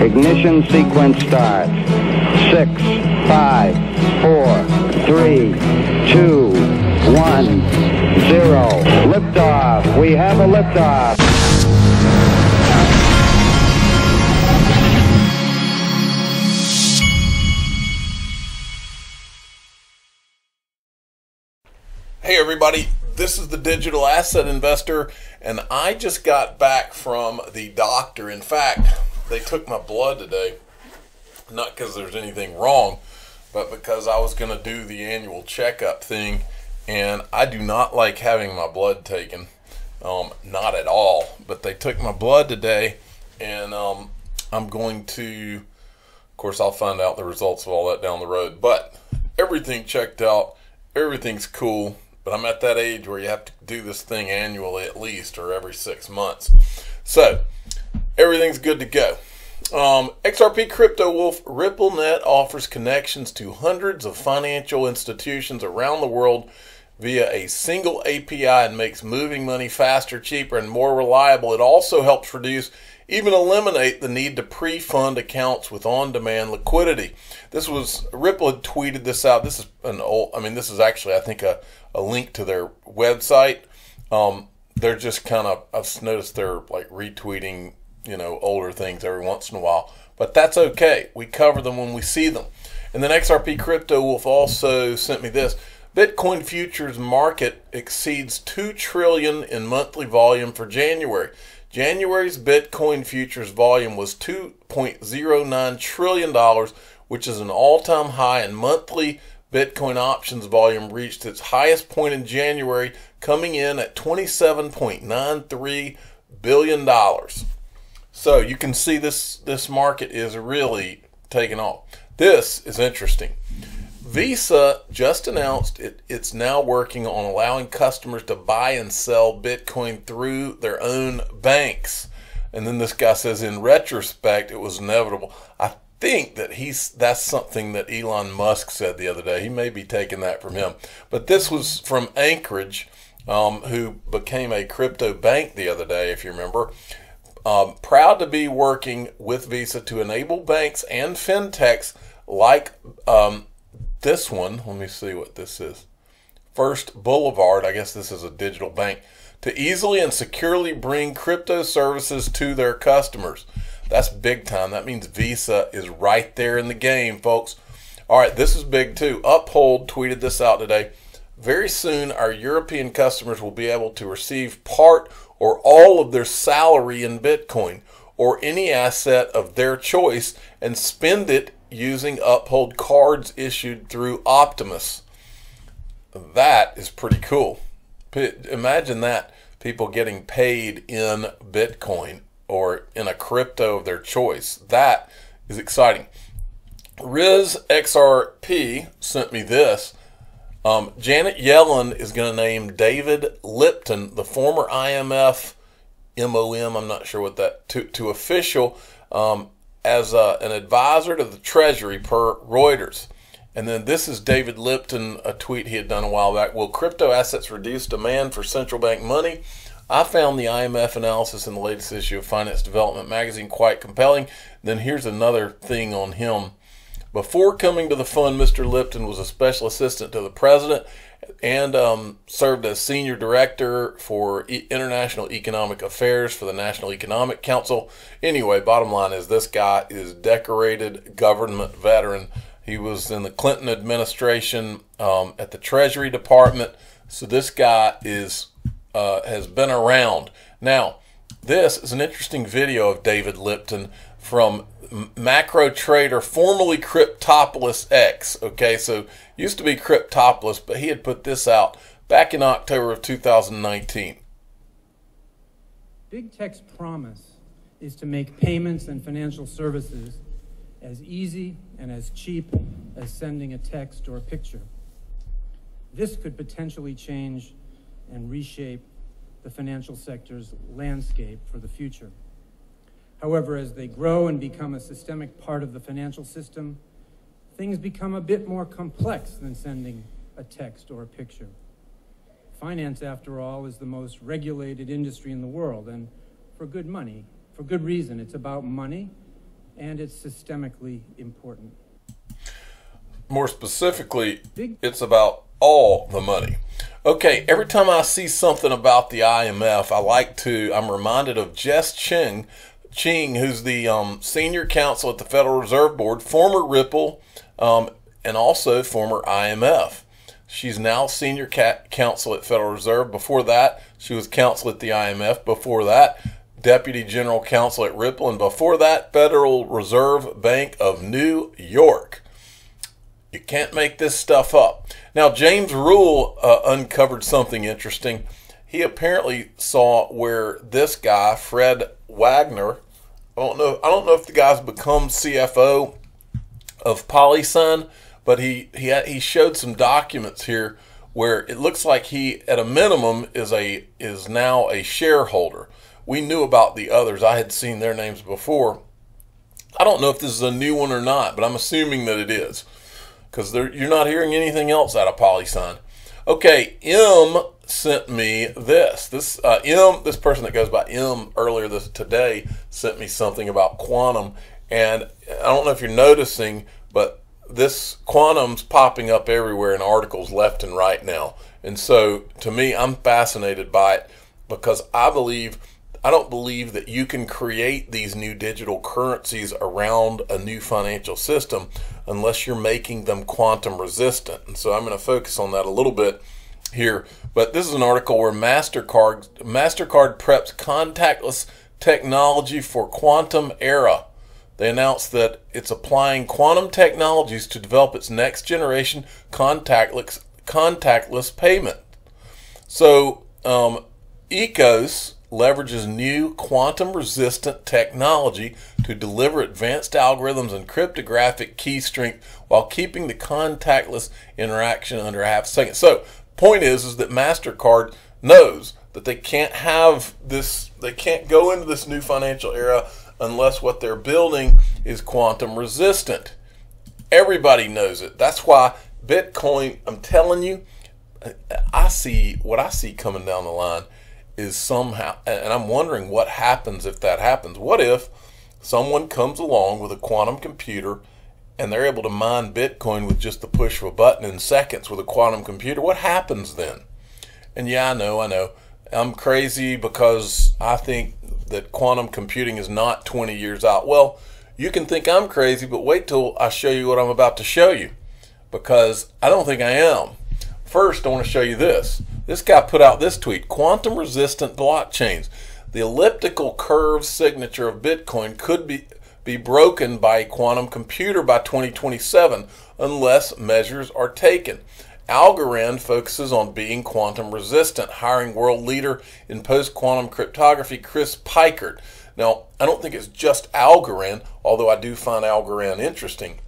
Ignition sequence start. Six, five, four, three, two, one, zero. Liftoff. We have a liftoff. Hey, everybody, this is the Digital Asset Investor, and I just got back from the doctor. In fact, they took my blood today, not because there's anything wrong, but because I was going to do the annual checkup thing, and I do not like having my blood taken. Um, not at all. But they took my blood today, and um, I'm going to, of course, I'll find out the results of all that down the road. But everything checked out, everything's cool but I'm at that age where you have to do this thing annually at least or every six months. So everything's good to go. Um, XRP Crypto Wolf RippleNet offers connections to hundreds of financial institutions around the world via a single API and makes moving money faster, cheaper, and more reliable. It also helps reduce, even eliminate the need to pre fund accounts with on demand liquidity. This was, Ripple had tweeted this out. This is an old, I mean, this is actually, I think, a, a link to their website. Um, they're just kind of, I've noticed they're like retweeting, you know, older things every once in a while. But that's okay. We cover them when we see them. And then XRP Crypto Wolf also sent me this. Bitcoin futures market exceeds 2 trillion in monthly volume for January. January's Bitcoin futures volume was 2.09 trillion dollars, which is an all-time high and monthly Bitcoin options volume reached its highest point in January, coming in at 27.93 billion dollars. So you can see this this market is really taking off. This is interesting. Visa just announced it, it's now working on allowing customers to buy and sell Bitcoin through their own banks. And then this guy says, in retrospect, it was inevitable. I think that he's that's something that Elon Musk said the other day. He may be taking that from him. But this was from Anchorage, um, who became a crypto bank the other day, if you remember. Um, proud to be working with Visa to enable banks and fintechs like um, this one, let me see what this is. First Boulevard, I guess this is a digital bank, to easily and securely bring crypto services to their customers. That's big time. That means Visa is right there in the game, folks. All right, this is big too. Uphold tweeted this out today. Very soon, our European customers will be able to receive part or all of their salary in Bitcoin or any asset of their choice and spend it using Uphold cards issued through Optimus. That is pretty cool. Imagine that people getting paid in Bitcoin or in a crypto of their choice. That is exciting. Riz XRP sent me this. Um, Janet Yellen is going to name David Lipton, the former IMF MOM, I'm not sure what that, to, to official um, as uh, an advisor to the Treasury per Reuters. And then this is David Lipton, a tweet he had done a while back. Will crypto assets reduce demand for central bank money? I found the IMF analysis in the latest issue of Finance Development magazine quite compelling. Then here's another thing on him. Before coming to the fund, Mr. Lipton was a special assistant to the president and um, served as senior director for e- international economic affairs for the National Economic Council. Anyway, bottom line is this guy is decorated government veteran. He was in the Clinton administration um, at the Treasury Department. So this guy is uh, has been around. Now, this is an interesting video of David Lipton from Macro Trader, formerly Cryptopolis X. Okay, so used to be Cryptopolis, but he had put this out back in October of 2019. Big Tech's promise is to make payments and financial services as easy and as cheap as sending a text or a picture. This could potentially change and reshape the financial sector's landscape for the future. However, as they grow and become a systemic part of the financial system, things become a bit more complex than sending a text or a picture. Finance, after all, is the most regulated industry in the world, and for good money, for good reason. It's about money, and it's systemically important. More specifically, it's about all the money. Okay, every time I see something about the IMF, I like to, I'm reminded of Jess Cheng, Cheng, who's the um, senior counsel at the Federal Reserve Board, former Ripple, um, and also former IMF. She's now senior counsel at Federal Reserve. Before that, she was counsel at the IMF. Before that, deputy general counsel at Ripple. And before that, Federal Reserve Bank of New York. You can't make this stuff up. Now, James Rule uh, uncovered something interesting. He apparently saw where this guy, Fred Wagner, I don't know. I don't know if the guy's become CFO of PolySign, but he he he showed some documents here where it looks like he, at a minimum, is a is now a shareholder. We knew about the others. I had seen their names before. I don't know if this is a new one or not, but I'm assuming that it is because you're not hearing anything else out of PolySign. Okay, M sent me this. This uh, M, this person that goes by M earlier this today sent me something about quantum, and I don't know if you're noticing, but this quantum's popping up everywhere in articles left and right now. And so, to me, I'm fascinated by it because I believe I don't believe that you can create these new digital currencies around a new financial system unless you're making them quantum resistant. And so I'm going to focus on that a little bit here. But this is an article where MasterCard MasterCard preps contactless technology for quantum era. They announced that it's applying quantum technologies to develop its next generation contactless contactless payment. So um, ECOS leverages new quantum resistant technology to deliver advanced algorithms and cryptographic key strength while keeping the contactless interaction under a half second. So, point is is that Mastercard knows that they can't have this they can't go into this new financial era unless what they're building is quantum resistant. Everybody knows it. That's why Bitcoin, I'm telling you, I see what I see coming down the line is somehow, and I'm wondering what happens if that happens. What if someone comes along with a quantum computer and they're able to mine Bitcoin with just the push of a button in seconds with a quantum computer? What happens then? And yeah, I know, I know. I'm crazy because I think that quantum computing is not 20 years out. Well, you can think I'm crazy, but wait till I show you what I'm about to show you because I don't think I am. First, I want to show you this. This guy put out this tweet quantum resistant blockchains. The elliptical curve signature of Bitcoin could be, be broken by a quantum computer by 2027 unless measures are taken. Algorand focuses on being quantum resistant, hiring world leader in post quantum cryptography Chris Peikert. Now, I don't think it's just Algorand, although I do find Algorand interesting.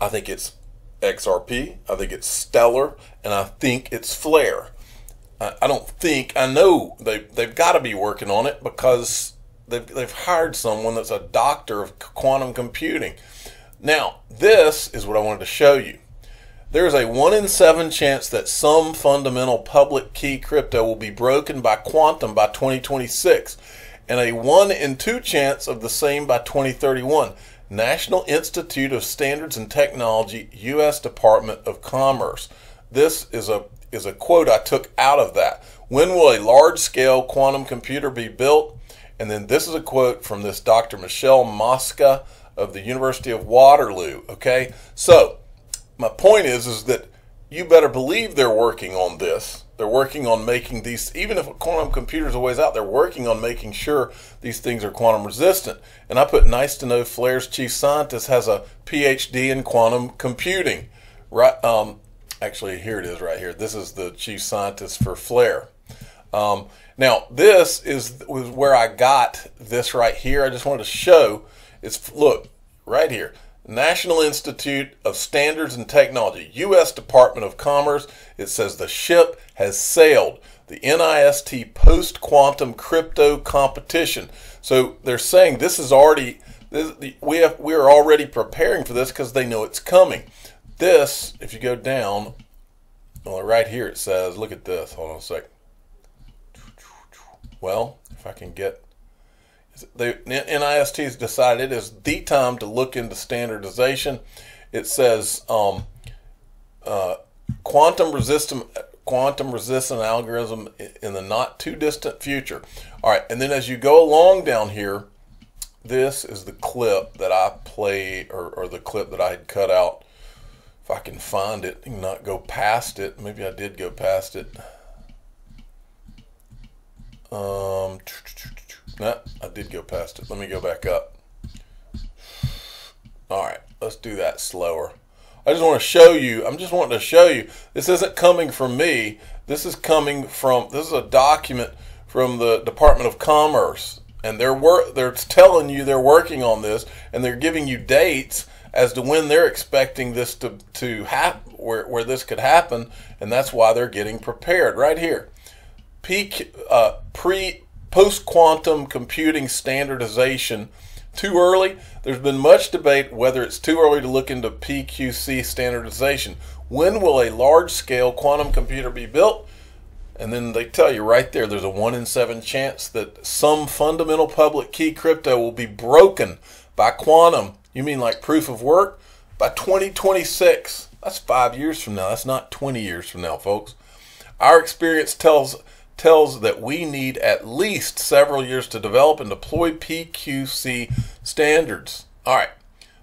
I think it's XRP. I think it's Stellar, and I think it's Flare. I, I don't think I know they they've got to be working on it because they've they've hired someone that's a doctor of quantum computing. Now, this is what I wanted to show you. There's a 1 in 7 chance that some fundamental public key crypto will be broken by quantum by 2026, and a 1 in 2 chance of the same by 2031. National Institute of Standards and Technology, U.S. Department of Commerce. This is a is a quote I took out of that. When will a large scale quantum computer be built? And then this is a quote from this Dr. Michele Mosca of the University of Waterloo. Okay, so my point is is that you better believe they're working on this. They're working on making these, even if a quantum computer is a ways out, they're working on making sure these things are quantum resistant. And I put nice to know Flare's chief scientist has a PhD in quantum computing. Right? Um, actually, here it is right here. This is the chief scientist for Flare. Um, now, this is was where I got this right here. I just wanted to show. It's look right here. National Institute of Standards and Technology, U.S. Department of Commerce. It says the ship has sailed. The NIST post quantum crypto competition. So they're saying this is already this, we have we are already preparing for this because they know it's coming. This, if you go down, well, right here it says, look at this. Hold on a sec. Well, if I can get the NIST has decided it is the time to look into standardization. It says um, uh, quantum resistant quantum resistant algorithm in the not too distant future. All right, and then as you go along down here, this is the clip that I play or, or the clip that I had cut out. If I can find it not go past it, maybe I did go past it. Um, no, I did go past it. Let me go back up. All right, let's do that slower. I just want to show you, I'm just wanting to show you, this isn't coming from me. This is coming from, this is a document from the Department of Commerce. And they're, wor- they're telling you they're working on this and they're giving you dates as to when they're expecting this to, to happen, where, where this could happen. And that's why they're getting prepared right here. Peak, uh, pre, post quantum computing standardization too early? There's been much debate whether it's too early to look into PQC standardization. When will a large scale quantum computer be built? And then they tell you right there there's a 1 in 7 chance that some fundamental public key crypto will be broken by quantum. You mean like proof of work? By 2026. That's five years from now. That's not 20 years from now, folks. Our experience tells tells that we need at least several years to develop and deploy PQC standards. All right,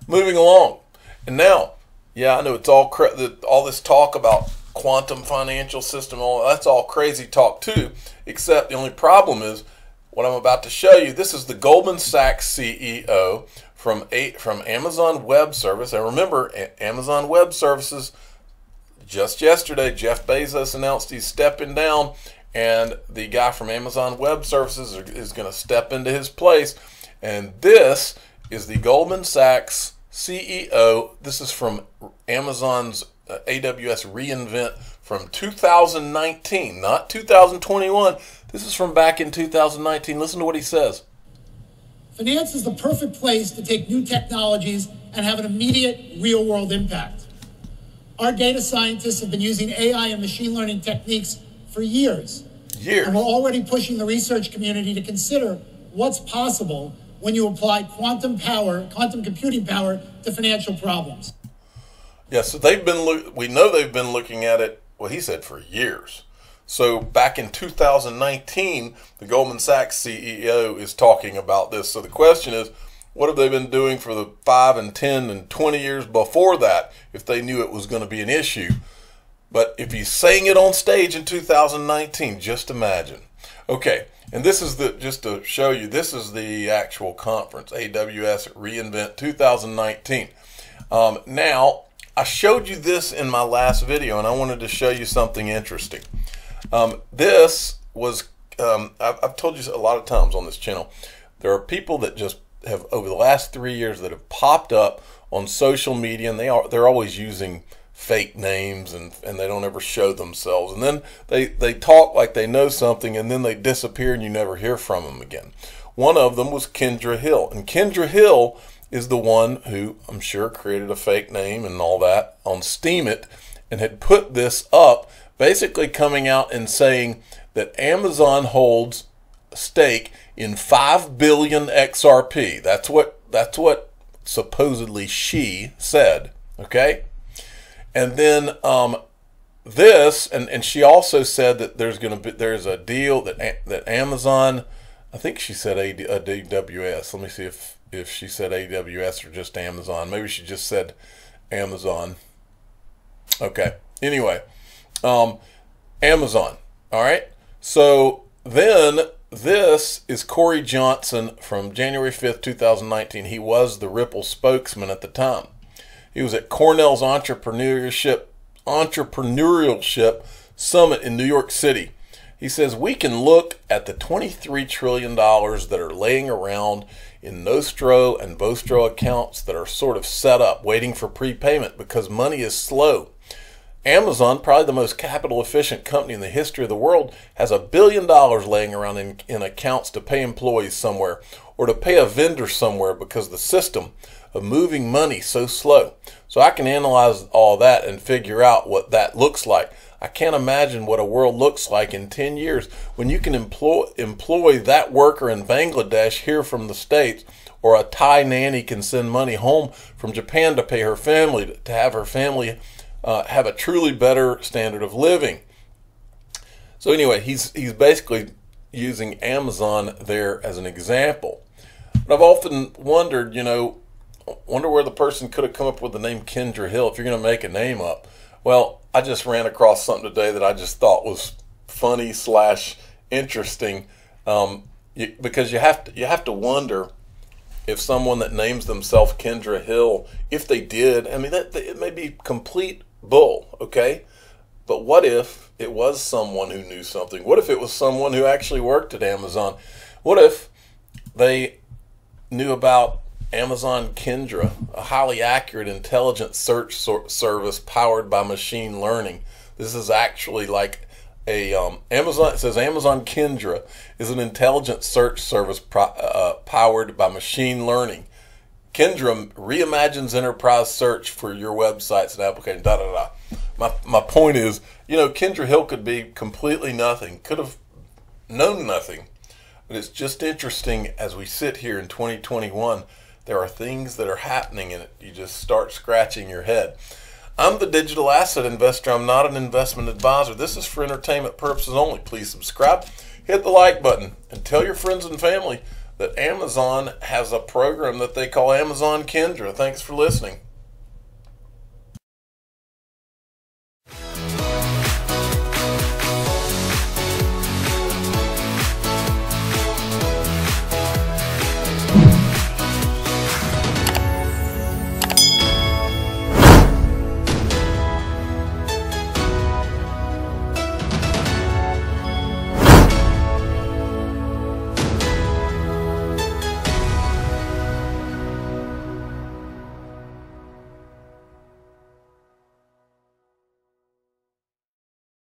moving along. And now, yeah, I know it's all all this talk about quantum financial system, all that's all crazy talk too. Except the only problem is what I'm about to show you. This is the Goldman Sachs CEO from eight, from Amazon Web Service. And remember, Amazon Web Services. Just yesterday, Jeff Bezos announced he's stepping down and the guy from Amazon Web Services is going to step into his place. And this is the Goldman Sachs CEO. This is from Amazon's uh, AWS reInvent from 2019, not 2021. This is from back in 2019. Listen to what he says. Finance is the perfect place to take new technologies and have an immediate real world impact. Our data scientists have been using AI and machine learning techniques for years years. And we're already pushing the research community to consider what's possible when you apply quantum power, quantum computing power to financial problems. Yeah, so they've been look. We know they've been looking at it. Well, he said for years. So back in 2019, the Goldman Sachs CEO is talking about this. So the question is, what have they been doing for the five and 10 and 20 years before that if they knew it was going to be an issue? But if he's saying it on stage in 2019, just imagine. Okay, and this is the just to show you, this is the actual conference, AWS reInvent 2019. Um, now, I showed you this in my last video, and I wanted to show you something interesting. Um, this was, um, I've, I've told you a lot of times on this channel, there are people that just have, over the last three years, that have popped up on social media, and they are they're always using fake names and, and they don't ever show themselves. And then they, they talk like they know something and then they disappear and you never hear from them again. One of them was Kendra Hill. And Kendra Hill is the one who I'm sure created a fake name and all that on Steemit and had put this up, basically coming out and saying that Amazon holds stake in 5 billion XRP. That's what that's what supposedly she said, okay? And then um, this, and, and she also said that there's going to be there's a deal that that Amazon, I think she said AD, AWS. Let me see if if she said AWS or just Amazon. Maybe she just said Amazon. Okay. Anyway, um, Amazon. All right. So then this is Cory Johnson from January 5th, 2019. He was the Ripple spokesman at the time. He was at Cornell's entrepreneurship entrepreneurship summit in New York City. He says we can look at the 23 trillion dollars that are laying around in Nostro and Vostro accounts that are sort of set up waiting for prepayment because money is slow. Amazon, probably the most capital efficient company in the history of the world, has a billion dollars laying around in, in accounts to pay employees somewhere or to pay a vendor somewhere because the system of moving money so slow. So I can analyze all that and figure out what that looks like. I can't imagine what a world looks like in 10 years when you can employ, employ that worker in Bangladesh here from the States, or a Thai nanny can send money home from Japan to pay her family, to have her family uh, have a truly better standard of living. So anyway, he's he's basically using Amazon there as an example. But I've often wondered, you know, wonder where the person could have come up with the name Kendra Hill if you're going to make a name up. Well, I just ran across something today that I just thought was funny slash interesting, um, you, because you have to you have to wonder if someone that names themselves Kendra Hill, if they did, I mean that it may be complete bull, okay? But what if it was someone who knew something? What if it was someone who actually worked at Amazon? What if they knew about Amazon Kendra, a highly accurate, intelligent search service powered by machine learning. This is actually like a um, Amazon. It says Amazon Kendra is an intelligent search service uh, powered by machine learning. Kendra reimagines enterprise search for your websites and applications. Da da da. My my point is, you know, Kendra Hill could be completely nothing. Could have known nothing. But it's just interesting as we sit here in 2021 there are things that are happening and you just start scratching your head. I'm the digital asset investor. I'm not an investment advisor. This is for entertainment purposes only. Please subscribe, hit the like button, and tell your friends and family that Amazon has a program that they call Amazon Kendra. Thanks for listening.